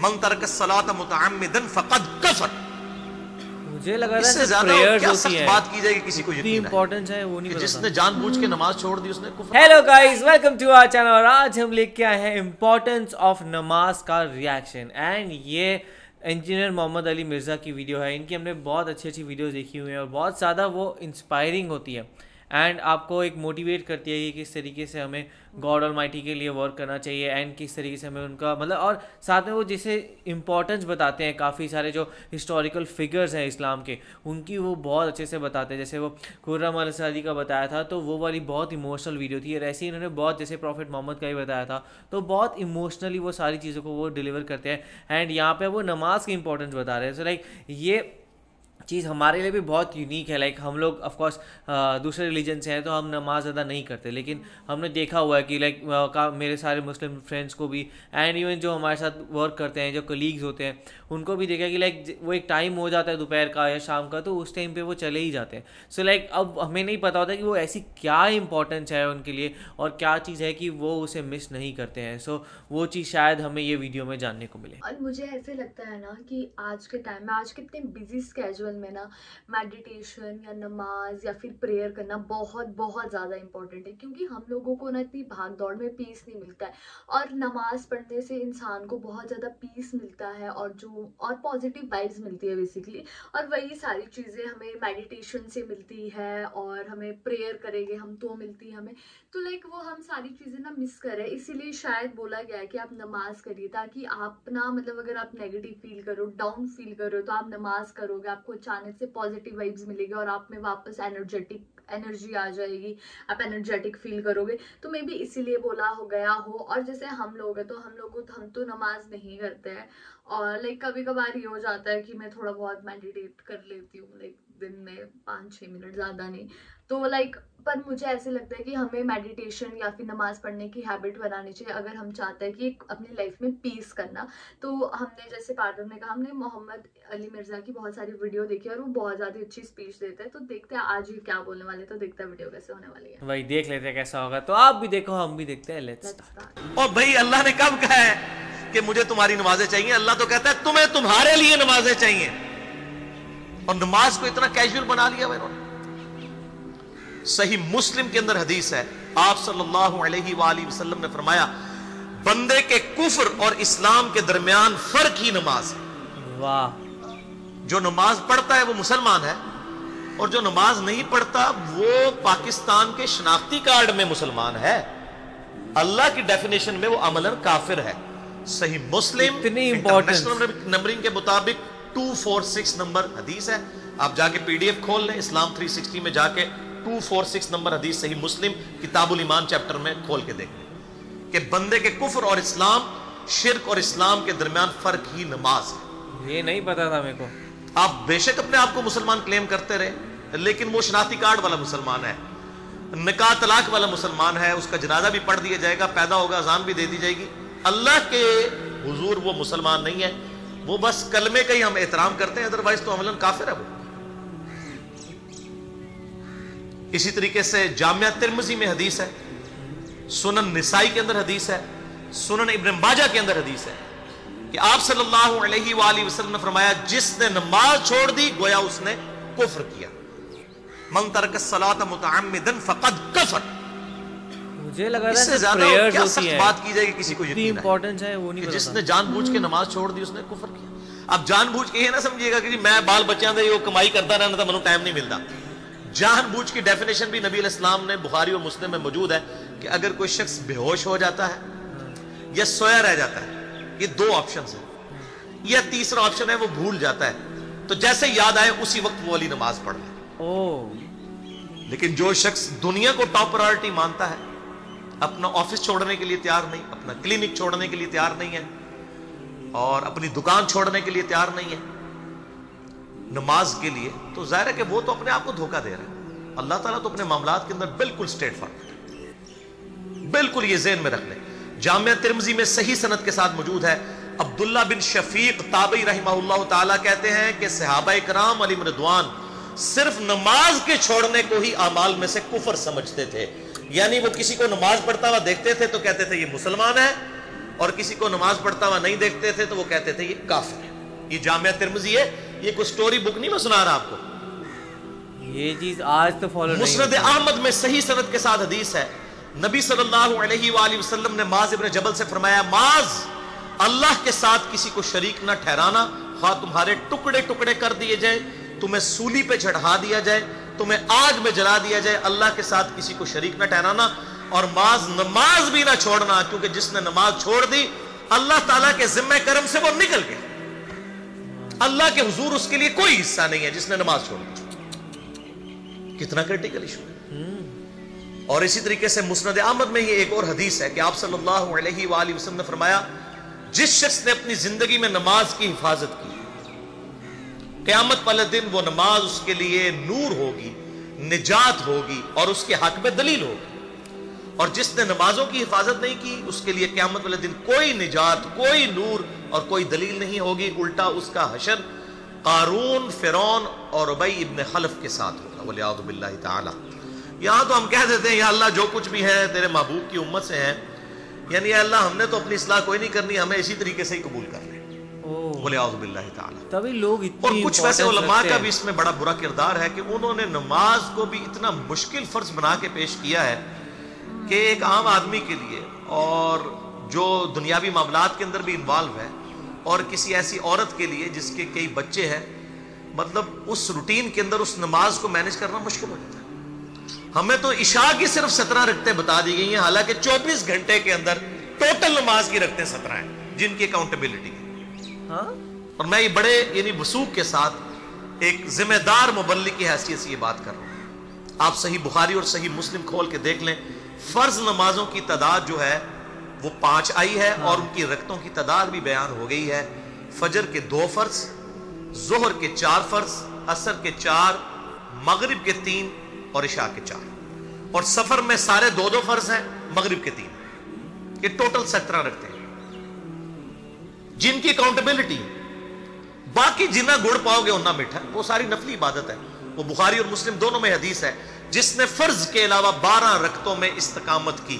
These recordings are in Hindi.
मन मुझे लगा इससे ज़्यादा क्या सख्त बात की जाएगी किसी को इतनी यकीन है? इंपॉर्टेंस वो नहीं कि पता जिसने जानबूझ के नमाज़ छोड़ दी उसने कुफर hello guys welcome to our channel और आज हम लेके आए हैं इम्पोर्टेंस ऑफ़ नमाज़ का रिएक्शन एंड ये इंजीनियर मोहम्मद अली मिर्ज़ा की वीडियो है। इनकी हमने बहुत अच्छी अच्छी वीडियोस देखी हुई हैं और बहुत ज़्यादा वो इंस्पायरिंग होती है। एंड आपको एक मोटिवेट करती है कि किस तरीके से हमें गॉड और माइटी के लिए वर्क करना चाहिए एंड किस तरीके से हमें उनका मतलब और साथ में वो जिसे इंपॉर्टेंस बताते हैं, काफ़ी सारे जो हिस्टोरिकल फिगर्स हैं इस्लाम के, उनकी वो बहुत अच्छे से बताते हैं। जैसे वो खुर्रम अल सादी का बताया था तो वो वाली बहुत इमोशनल वीडियो थी और ऐसे ही इन्होंने बहुत, जैसे प्रॉफिट मोहम्मद का ही बताया था तो बहुत इमोशनली वो सारी चीज़ों को वो डिलीवर करते हैं। एंड यहाँ पर वो नमाज़ की इंपॉर्टेंस बता रहे हैं। सो लाइक ये चीज़ हमारे लिए भी बहुत यूनिक है लाइक हम लोग ऑफकोर्स दूसरे रिलीजन से हैं तो हम नमाज़ ज़्यादा नहीं करते, लेकिन हमने देखा हुआ है कि लाइक का, मेरे सारे मुस्लिम फ्रेंड्स को भी एंड इवन जो हमारे साथ वर्क करते हैं, जो कलीग्स होते हैं, उनको भी देखा कि लाइक वो एक टाइम हो जाता है दोपहर का या शाम का तो उस टाइम पर वो चले ही जाते हैं। सो लाइक अब हमें नहीं पता होता कि वो ऐसी क्या इंपॉर्टेंस है उनके लिए, और क्या चीज़ है कि वो उसे मिस नहीं करते हैं। सो वो चीज़ शायद हमें ये वीडियो में जानने को मिले। और मुझे ऐसे लगता है ना कि आज के टाइम में, आज कितने बिज़ी स्केजुअल में ना मेडिटेशन या नमाज़ या फिर प्रेयर करना बहुत बहुत ज़्यादा इंपॉर्टेंट है, क्योंकि हम लोगों को ना इतनी भाग दौड़ में पीस नहीं मिलता है। और नमाज़ पढ़ने से इंसान को बहुत ज़्यादा पीस मिलता है और जो, और पॉजिटिव वाइब्स मिलती है बेसिकली और वही सारी चीज़ें हमें मेडिटेशन से मिलती है और हमें प्रेयर करेंगे, हम तो मिलती है हमें। तो लाइक वो हम सारी चीज़ें ना मिस करें इसीलिए शायद बोला गया है कि आप नमाज़ करिए, ताकि आप ना मतलब अगर आप नेगेटिव फील करो डाउन फील करो तो आप नमाज़ करोगे, आपको अचानक से पॉजिटिव वाइब्स मिलेगी और आप में वापस एनर्जेटिक एनर्जी आ जाएगी, आप एनर्जेटिक फील करोगे। तो मे बी इसीलिए बोला हो गया हो, और जैसे हम लोग हैं तो हम लोग हम तो नमाज़ नहीं करते हैं। और लाइक कभी कभार ये हो जाता है कि मैं थोड़ा बहुत मेडिटेट कर लेती हूँ लाइक दिन में पाँच छः मिनट ज़्यादा नहीं। तो लाइक पर मुझे ऐसे लगता है कि हमें मेडिटेशन या फिर नमाज़ पढ़ने की हैबिट बनानी चाहिए अगर हम चाहते हैं कि अपनी लाइफ में पीस करना। तो हमने जैसे पार्टनर ने कहा हमने मोहम्मद अली मिर्ज़ा की बहुत सारी वीडियो देखी और वो बहुत ज़्यादा अच्छी स्पीच देते हैं। तो देखते हैं आज ही क्या बोलने वाले तो देखते हैं वीडियो कैसे होने वाली है। भाई देख लेते हैं कैसा होगा। तो आप भी देखो हम भी देखते हैं। लेट्स और भाई अल्लाह ने कब कहा है कि मुझे तुम्हारी नमाजें चाहिए? अल्लाह तो कहता है तुम्हें तुम्हारे लिए नमाजें चाहिए। और नमाज़ को इतना कैजुअल बना लिया इन्होंने। सही मुस्लिम के अंदर हदीस है। आप सल्लल्लाहु अलैहि वसल्लम ने फरमाया बंदे के कुफर और इस्लाम के दरमियान फ़र्क ही नमाज़ है। वाह। जो नमाज़ पढ़ता है वो मुसलमान है और जो नमाज़ नहीं पढ़ता वो पाकिस्तान के शनाख्ती कार्ड में मुसलमान है। अल्लाह की डेफिनेशन में वो अमलन काफिर है। सही मुस्लिम। इंटरनेशनल नंबरिंग के मुताबिक 246 नंबर हदीस है। आप जाके पीडीएफ खोल लें इस्लाम 360 में जाके 246 नंबर हदीस सही मुस्लिम किताबुल ईमान चैप्टर में खोल के देख लें कि बंदे के कुफर और इस्लाम शिरक और इस्लाम के दरमियान फ़र्क ही नमाज़ है। ये नहीं पता था मेरे को। आप बेशक अपने आप को मुसलमान क्लेम करते रहे लेकिन वो शनाती कार्ड वाला मुसलमान है निकाह तलाक वाला मुसलमान है उसका जनाजा भी पढ़ दिया जाएगा पैदा होगा अजान भी दे दी जाएगी। अल्लाह के हुजूर वो मुसलमान नहीं है। वो बस कलमे का ही हम एहतराम करते हैं अदरवाइज़ तो अमलन काफिर है वो। इसी तरीके से जामिया तिरमजी में हदीस है, सुनन निसाई के अंदर हदीस है, सुनन इब्न बाजा के अंदर हदीस है, कि आप सल्लल्लाहु अलैहि वसल्लम ने फरमाया, जिसने नमाज़ छोड़ दी, गोया उसने कुफ्र किया। मन तरक सलात मुतअम्मिदन फकद कफर। मुझे लगा इससे ज़्यादा क्या सख्त बात की जाएगी किसी को इतनी इंपॉर्टेंस है वो नहीं जिसने जानबूझ के नमाज़ छोड़ दी उसने कुफर किया। अब जानबूझ के ये ना समझिएगा कि मैं बाल बच्चों का यो कमाई करता रहना था मनु टाइम नहीं मिलता। जानबूझ की डेफिनेशन भी नबी इस्लाम ने बुखारी और मुस्लिम में मौजूद है कि अगर कोई शख्स बेहोश हो जाता है या सोया रह जाता है ये दो ऑप्शन है। या तीसरा ऑप्शन है वो भूल जाता है। तो जैसे याद आए उसी वक्त वो वाली नमाज़ पढ़ ले। लेकिन जो शख्स दुनिया को टॉप प्रायोरिटी मानता है अपना ऑफ़िस छोड़ने के लिए तैयार नहीं, अपना क्लिनिक छोड़ने के लिए तैयार नहीं है, और अपनी दुकान छोड़ने के लिए तैयार नहीं है। नमाज़ के लिए तो ज़ाहिर है कि वो तो अपने आप को धोखा दे रहा है। अल्लाह ताला तो अपने मामला के अंदर बिल्कुल स्ट्रेट फॉरवर्ड बिल्कुल ये जेन में रख ले। जामिया तिरमजी में सही सनत के साथ मौजूद है। अब्दुल्ला बिन शफीक ताबई रही ताला कहते हैं कि सहाबा कराम अली मरदवान सिर्फ़ नमाज़ के छोड़ने को ही अमाल में से कुफर समझते थे। यानी वो किसी को नमाज़ पढ़ता हुआ देखते थे तो कहते थे ये मुसलमान है। और किसी को नमाज़ पढ़ता हुआ नहीं देखते थे तो वो कहते थे ये काफिर है। ये जामिया तिरमजी है। ये कोई स्टोरी बुक नहीं मैं सुना रहा आपको। ये चीज़ आज तो फॉलो होती। अहमद में सही सनद के साथ हदीस है। नबी सल्लल्लाहु अलैहि वसल्लम ने माज इब्न जबल से फरमाया माज अल्लाह के साथ किसी को शरीक ना ठहराना। खा तुम्हारे टुकड़े टुकड़े कर दिए जाए तुम्हें सूली पे चढ़ा दिया जाए। तुम्हें आग में जला दिया जाए, अल्लाह के साथ किसी को शरीक ना ठहराना और माज, नमाज़ भी ना छोड़ना, क्योंकि जिसने नमाज़ छोड़ दी, अल्लाह ताला के जिम्मे करम से वो निकल गया। अल्लाह के हुजूर उसके लिए कोई हिस्सा नहीं है जिसने नमाज़ छोड़ दी। कितना क्रिटिकल इशू है। और इसी तरीके से मुस्नद अहमद में ही एक और हदीस है कि आप सल्लल्लाहु ने फरमाया, जिस शख्स ने अपनी ज़िंदगी में नमाज़ की हिफाजत की क्यामत वाले दिन वो नमाज़ उसके लिए नूर होगी, निजात होगी और उसके हक में दलील होगी। और जिसने नमाजों की हिफाजत नहीं की, उसके लिए क्यामत वाले दिन कोई निजात, कोई नूर और कोई दलील नहीं होगी। उल्टा उसका हशर कारून, फिरौन और उबई इब्न खलफ के साथ होगा। वलियाबिल्ला यहाँ तो हम कह देते हैं, या अल्लाह जो कुछ भी है, तेरे महबूब की उम्मत से है। यानी अल्लाह हमने तो अपनी इसलाह कोई नहीं करनी, हमें इसी तरीके से ही कबूल कर ले ओह, तभी लोग और कुछ वैसे उलमा का भी इसमें बड़ा बुरा किरदार है कि उन्होंने नमाज़ को भी इतना मुश्किल फ़र्ज़ बना के पेश किया है कि एक आम आदमी के लिए और जो दुनियावी मामला के अंदर भी इन्वॉल्व है और किसी ऐसी औरत के लिए जिसके कई बच्चे हैं मतलब उस रूटीन के अंदर उस नमाज़ को मैनेज करना मुश्किल हो जाता है। हमें तो इशा की सिर्फ़ सत्रह रखते बता दी गई हैं हालाँकि 24 घंटे के अंदर टोटल नमाज़ की रखते सत्रह हैं जिनकी अकाउंटेबिलिटी है। हाँ? और मैं ये बड़े यानी वसूख के साथ एक जिम्मेदार मुबल्ली की हैसियत से ये बात कर रहा हूँ। आप सही बुखारी और सही मुस्लिम खोल के देख लें फ़र्ज़ नमाजों की तादाद जो है वो पाँच आई है और उनकी रकतों की तादाद भी बयान हो गई है। फजर के दो फ़र्ज़ जोहर के चार फ़र्ज़ असर के चार मगरब के तीन और इशा के चार। और सफ़र में सारे दो दो फ़र्ज़ हैं मगरब के तीन। ये टोटल सत्रह रखते हैं। जिनकी अकाउंटेबिलिटी बाकी जितना गुड़ पाओगे उतना मीठा वो सारी नफली इबादत है। वो बुखारी और मुस्लिम दोनों में हदीस है, जिसने फ़र्ज़ के अलावा बारह रकतों में इस्तकामत की।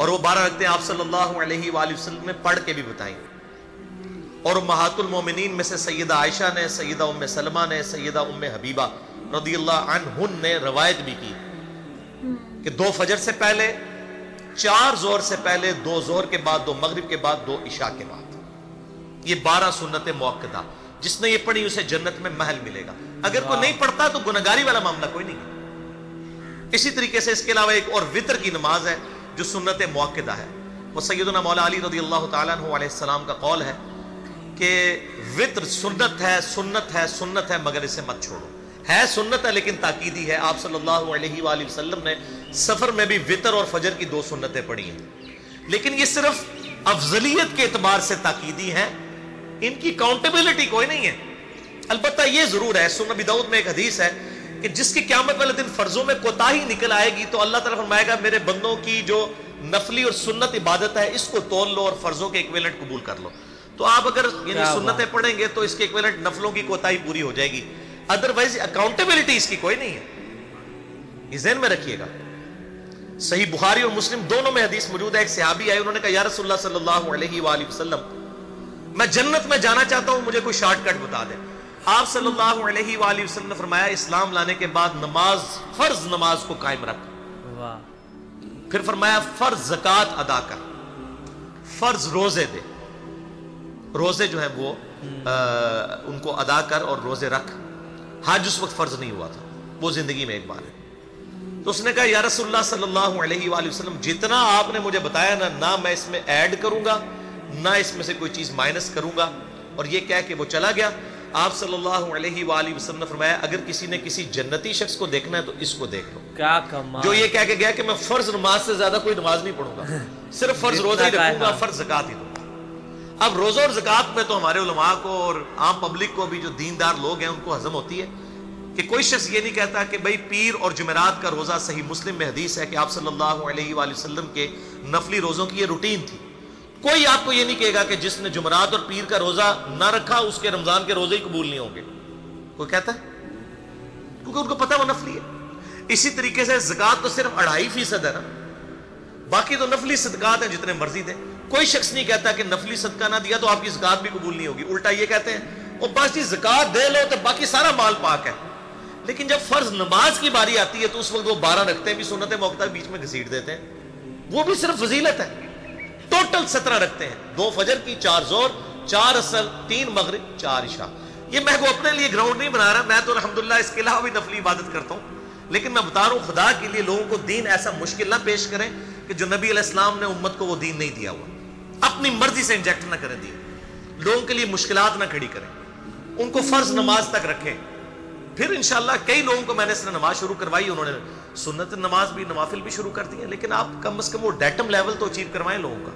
और वो बारह रक्तें आप सल्लल्लाहु अलैहि वसल्लम ने पढ़ के भी बताई। और महातुल मोमिनीन में से सैयदा आयशा ने, सैयदा उम्म सलमा ने, सैयदा उम्म हबीबा रदी ने रवायत भी की कि दो फजर से पहले चार ज़ोर से पहले, दो ज़ोर के बाद, दो मगरिब के बाद, दो इशा के बाद। ये बारह सुन्नत मौकदा जिसने ये पढ़ी, उसे जन्नत में महल मिलेगा। अगर कोई नहीं पढ़ता तो गुनागारी वाला मामला कोई नहीं है। इसी तरीके से इसके अलावा एक और वितर की नमाज़ है, जो सुन्नत मौकदा है। वो सैदना मौला अली रदी अल्लाह सलाम का कौल है कि वित्र सुन्नत है सुन्नत है सुन्नत है, मगर इसे मत छोड़ो। है सुन्नत है, लेकिन ताकीदी है। आप सल्लल्लाहु अलैहि वसल्लम ने सफ़र में भी वितर और फजर की दो सुन्नतें पड़ी हैं। लेकिन ये सिर्फ़ अफजलियत के एतबार से ताकीदी है। इनकी काउंटेबिलिटी कोई नहीं है। अलबत्ता ये ज़रूर है सुन दाऊद में एक हदीस है कि जिसकी क्यामत वाले दिन फर्जों में कोताही निकल आएगी तो अल्लाह ताला फरमाएगा मेरे बंदों की जो नफली और सुन्नत इबादत है इसको तोल लो और फर्जों के इक्विवेलेंट कबूल कर लो। तो आप अगर यानी सुन्नतें पढ़ेंगे तो इसके इक्विवेलेंट नफलों की कोताही पूरी हो जाएगी। अदरवाइज़ अकाउंटेबिलिटी इसकी कोई नहीं है। इस जहन में रखिएगा। सही बुखारी और मुस्लिम दोनों में हदीस मौजूद है। एक सहाबी आए उन्होंने कहा या रसूलुल्लाह सल्लल्लाहु अलैहि वसल्लम मैं जन्नत में जाना चाहता हूँ मुझे कोई शॉर्टकट बता दे। आप सल्लल्लाहु अलैहि वसल्लम ने फरमाया इस्लाम लाने के बाद नमाज़ फ़र्ज़ नमाज़ को कायम रख। फिर फरमाया फ़र्ज़ जक़ात अदा कर फ़र्ज़ रोज़े दे। रोज़े जो है वो आ, उनको अदा कर और रोज़े रख। हज उस वक्त फ़र्ज़ नहीं हुआ था वो ज़िंदगी में एक बार है। तो उसने कहा या रसूलुल्लाह सल्लल्लाहु अलैहि वसल्लम जितना आपने मुझे बताया ना ना मैं इसमें ऐड करूँगा ना इसमें से कोई चीज़ माइनस करूँगा। और ये कह के वो चला गया। आप सल्लल्लाहु अलैहि वसल्लम ने फरमाया अगर किसी ने किसी जन्नती शख्स को देखना है तो इसको देख लो। क्या कमाल। जो ये कह के गया कि मैं फ़र्ज़ नमाज़ से ज़्यादा कोई नमाज़ नहीं पढ़ूँगा सिर्फ़ फ़र्ज़ रोजा ही है, रखूँगा हाँ। फ़र्ज़ जक़ात ही दूँगा। अब रोजा और जक़ात में तो हमारे उलमा को और आम पब्लिक को भी जो दीनदार लोग हैं उनको हजम होती है। कि कोई शख्स ये नहीं कहता कि भाई पीर और जुमेरात का रोजा सही मुस्लिम में हदीस है कि आप सल्लल्लाहु अलैहि वसल्लम के नफली रोजों की ये रूटीन थी। कोई आपको ये नहीं कहेगा कि जिसने जुमरात और पीर का रोजा ना रखा, उसके रमज़ान के रोज़े ही कबूल नहीं होंगे। कोई कहता है? क्योंकि उनको पता वो नफली है। इसी तरीके से जक़ात तो सिर्फ़ अढ़ाई फ़ीसद है ना। बाकी तो नफली सदकात हैं जितने मर्ज़ी दें। कोई शख्स नहीं कहता कि नफली सदका ना दिया तो आपकी जक़ात भी कबूल नहीं होगी। उल्टा ये कहते हैं और जी जक़ात दे लो तो बाकी सारा माल पाक है। लेकिन जब फ़र्ज़ नमाज़ की बारी आती है तो उस वक्त वो बारह रखते हैं भी सुनत मौका बीच में घसीट देते हैं। वो भी सिर्फ़ फजीलत है। टोटल सत्रह रखते हैं। दो फजर की, चार ज़ोर, चार असल तीन मगरब, चार इशा। ये मैं को अपने लिए ग्राउंड नहीं बना रहा, मैं तो अलहमदुल्ला इसके अलावा भी नफली इबादत करता हूँ। लेकिन मैं बता रहा हूँ, खुदा के लिए लोगों को दीन ऐसा मुश्किल ना पेश करें कि जो नबी अलैहिस्सलाम ने उम्मत को वो दीन नहीं दिया हुआ। अपनी मर्ज़ी से इंजेक्ट ना करें दीन। लोगों के लिए मुश्किल ना खड़ी करें। उनको फ़र्ज़ नमाज़ तक रखें। फिर इंशाला कई लोगों को मैंने इसने नमाज़ शुरू करवाई, उन्होंने सुन्नत नमाज़ भी, नवाफिल भी शुरू कर दी है, लेकिन आप कम अज कम वो डेटम लेवल तो अचीव करवाएँ लोगों का।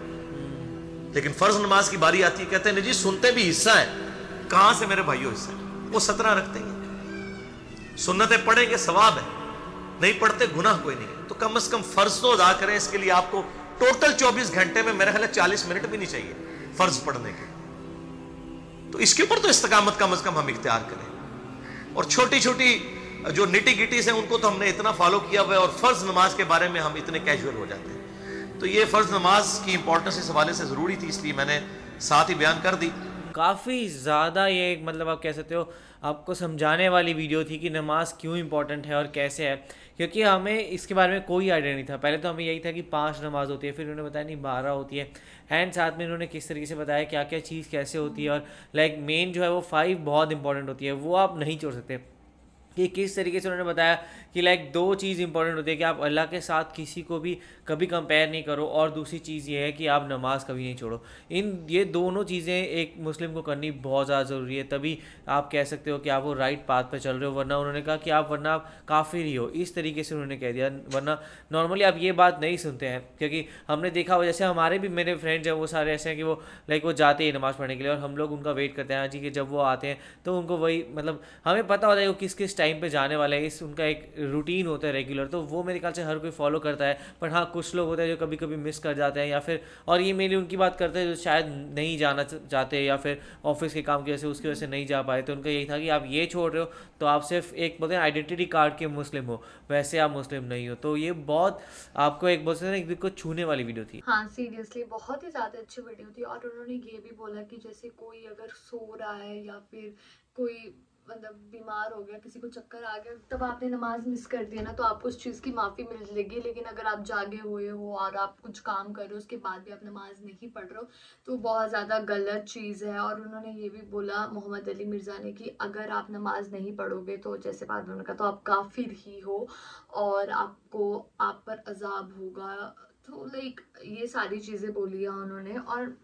लेकिन फ़र्ज़ नमाज़ की बारी आती है, कहते हैं जी, सुनते भी हिस्सा है। कहाँ से मेरे भाइयों हिस्सा है? वो सत्रह रखते हैं। सुन्नतें पढ़ेंगे, सवाब है। नहीं पढ़ते, गुनाह कोई नहीं तो कम अज कम फ़र्ज़ तो अदा करें, इसके लिए आपको टोटल 24 घंटे में मेरे ख्याल चालीस मिनट भी नहीं चाहिए फ़र्ज़ पढ़ने के। तो इसके ऊपर तो इस्तकामत कम अज कम हम इख्तियार करें। और छोटी छोटी जो निटी गिटीज हैं, उनको तो हमने इतना फॉलो किया हुआ है और फ़र्ज़ नमाज़ के बारे में हम इतने कैजुअल हो जाते हैं। तो ये फ़र्ज़ नमाज़ की इंपॉर्टेंस इस हवाले से ज़रूरी थी, इसलिए मैंने साथ ही बयान कर दी। काफ़ी ज़्यादा ये मतलब आप कह सकते हो, आपको समझाने वाली वीडियो थी कि नमाज़ क्यों इंपॉर्टेंट है और कैसे है। क्योंकि हमें इसके बारे में कोई आइडिया नहीं था। पहले तो हमें यही था कि पाँच नमाज़ होती है, फिर उन्होंने बताया नहीं, बारह होती है। एंड साथ में इन्होंने किस तरीके से बताया क्या क्या चीज़ कैसे होती है और लाइक मेन जो है वो फाइव बहुत इंपॉर्टेंट होती है, वो आप नहीं छोड़ सकते। कि किस तरीके से उन्होंने बताया कि लाइक दो चीज़ इंपॉर्टेंट होती है कि आप अल्लाह के साथ किसी को भी कभी कंपेयर नहीं करो और दूसरी चीज़ ये है कि आप नमाज़ कभी नहीं छोड़ो। इन, ये दोनों चीज़ें एक मुस्लिम को करनी बहुत ज़्यादा ज़रूरी है, तभी आप कह सकते हो कि आप वो राइट पाथ पर चल रहे हो, वरना उन्होंने कहा कि आप, वरना आप काफिर ही हो। इस तरीके से उन्होंने कह दिया, वरना नॉर्मली आप ये बात नहीं सुनते हैं, क्योंकि हमने देखा हो जैसे हमारे भी मेरे फ्रेंड्स हैं, वो सारे ऐसे हैं कि वो लाइक वो जाते हैं नमाज़ पढ़ने के लिए और हम लोग उनका वेट करते हैं हाँ जी, कि जब वो आते हैं तो उनको वही मतलब हमें पता होता है वो किस किस टाइम पे जाने वाला है, इस उनका एक रूटीन होता है रेगुलर तो वो मेरे ख्याल से हर कोई फॉलो करता है। बट हाँ कुछ लोग होते हैं जो कभी कभी मिस कर जाते हैं या फिर, और ये मेनली उनकी बात करते हैं जो शायद नहीं जाना चाहते या फिर ऑफ़िस के काम की वजह से उसकी वजह से नहीं जा पाए तो उनका यही था कि आप ये छोड़ रहे हो तो आप सिर्फ़ एक बोलते हैं आइडेंटिटी कार्ड के मुस्लिम हो, वैसे आप मुस्लिम नहीं हो। तो ये बहुत आपको एक बोलते हैं एक को छूने वाली वीडियो थी। हाँ सीरियसली बहुत ही ज़्यादा अच्छी वीडियो थी, और उन्होंने ये भी बोला कि जैसे कोई अगर सो रहा है या फिर कोई मतलब बीमार हो गया, किसी को चक्कर आ गया, तब आपने नमाज़ मिस कर दिया ना तो आपको उस चीज़ की माफ़ी मिलेगी लेकिन अगर आप जागे हुए हो और आप कुछ काम कर रहे हो, उसके बाद भी आप नमाज़ नहीं पढ़ रहे हो तो बहुत ज़्यादा गलत चीज़ है। और उन्होंने ये भी बोला मोहम्मद अली मिर्ज़ा ने कि अगर आप नमाज़ नहीं पढ़ोगे तो जैसे बाद में कहा तो आप काफिर ही हो और आपको, आप पर अजाब होगा। तो लाइक ये सारी चीज़ें बोली उन्होंने और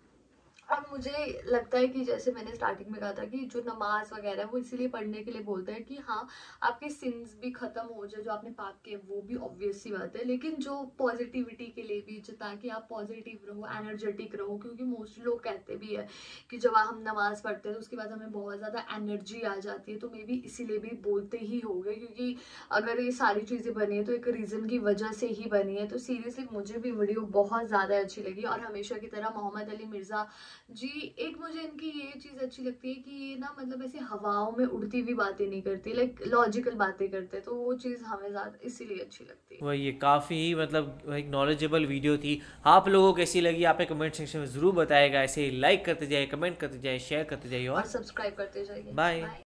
अब मुझे लगता है कि जैसे मैंने स्टार्टिंग में कहा था कि जो नमाज़ वगैरह वो इसीलिए पढ़ने के लिए बोलते हैं कि हाँ आपके सिंस भी ख़त्म हो जाए, जो आपने पाप किए, वो भी ऑब्वियस सी बात है। लेकिन जो पॉजिटिविटी के लिए भी जो ताकि आप पॉजिटिव रहो एनर्जेटिक रहो, क्योंकि मोस्ट लोग कहते भी है कि जब हम नमाज़ पढ़ते हैं तो उसके बाद हमें बहुत ज़्यादा एनर्जी आ जाती है तो मे बी इसीलिए भी बोलते ही हो गए क्योंकि अगर ये सारी चीज़ें बनी है तो एक रीज़न की वजह से ही बनी है। तो सीरियसली मुझे भी वीडियो बहुत ज़्यादा अच्छी लगी और हमेशा की तरह मोहम्मद अली मिर्ज़ा जी एक मुझे इनकी ये चीज़ अच्छी लगती है कि ये ना मतलब ऐसे हवाओं में उड़ती हुई बातें नहीं करती लाइक लॉजिकल बातें करते तो वो चीज़ हमें ज़्यादा इसीलिए अच्छी लगती है। वही ये काफ़ी मतलब एक नॉलेजेबल वीडियो थी। आप लोगों को कैसी लगी? आप कमेंट सेक्शन में ज़रूर बताएगा। ऐसे लाइक करते जाइए कमेंट करते जाइए शेयर करते जाइए और सब्सक्राइब करते जाइए। बाय